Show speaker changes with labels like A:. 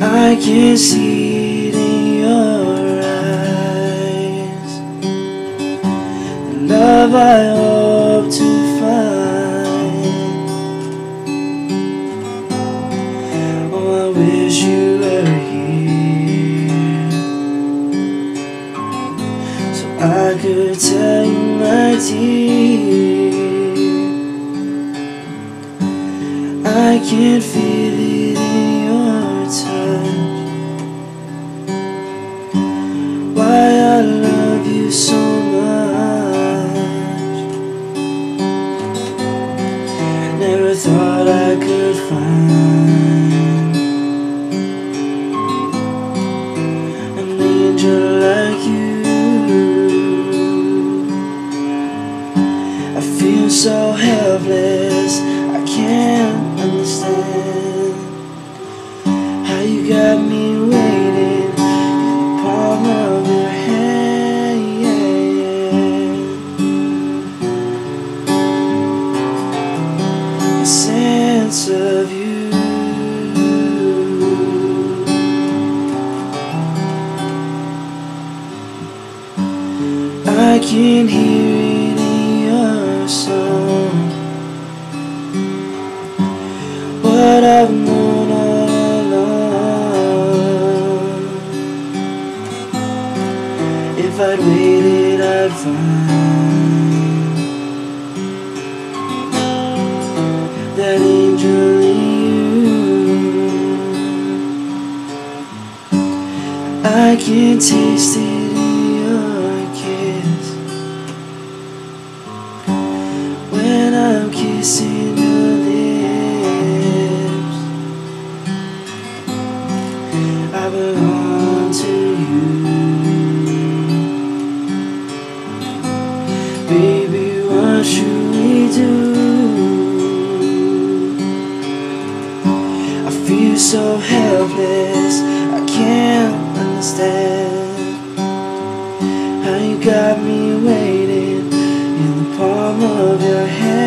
A: I can see Love I hope to find? Oh, I wish you were here So I could tell you my dear. I can't feel could find An angel like you. I feel so helpless. I can't understand How you got me sense of you. I can hear it in your song. What I've known all along. If I'd waited I'd find I can taste it in your kiss. When I'm kissing your lips I belong to you. Baby, what should we do? I feel so helpless of your head.